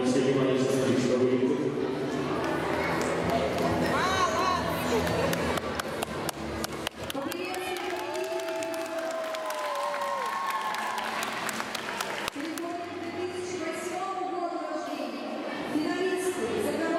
После внимания журналистов